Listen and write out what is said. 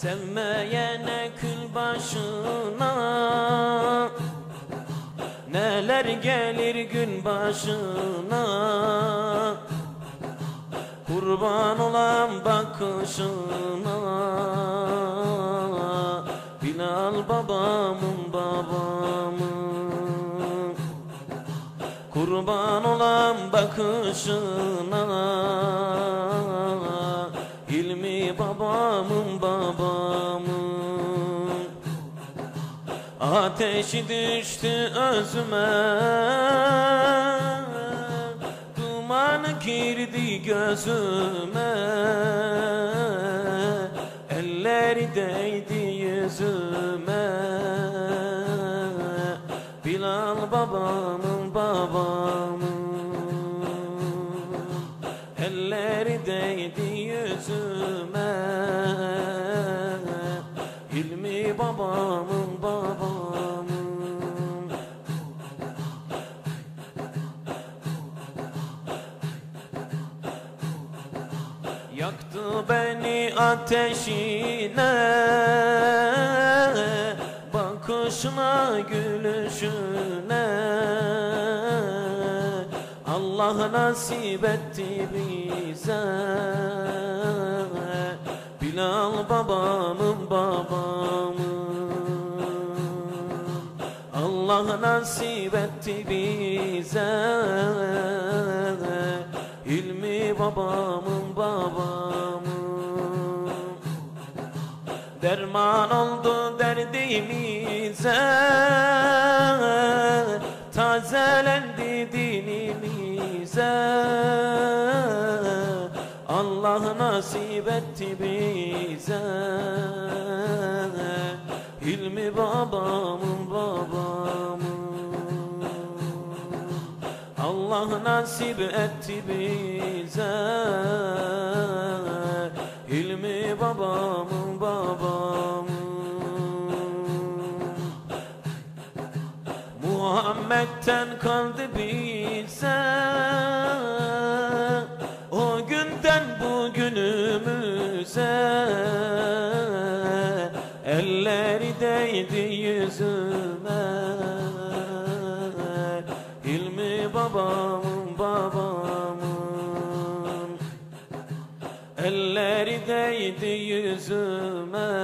Sevmeyene kül başına. Neler gelir gün başına. Kurban olan bakışına. Bilal babamın babamın Kurban olan bakışına Ateşi düştü özüme. Duman girdi gözüme. Elleri değdi yüzüme. Bilal babamın babamın Yaktı beni ateşine Bakışına gülüşüne. Allah nasip etti bize. Bilal babamın babamın Allah nasip etti bize. Hilmi babamın babamın Derman oldu derdimize Tazelendi dinimize Allah nasip etti bize Hilmi babamın Allah nasip etti bize. Hilmi babamın babamın Muhammed'ten kaldı bize. O günden bugünümüze. Elleri değdi yüzüme babamın babamın. Elleri değdi yüzüme.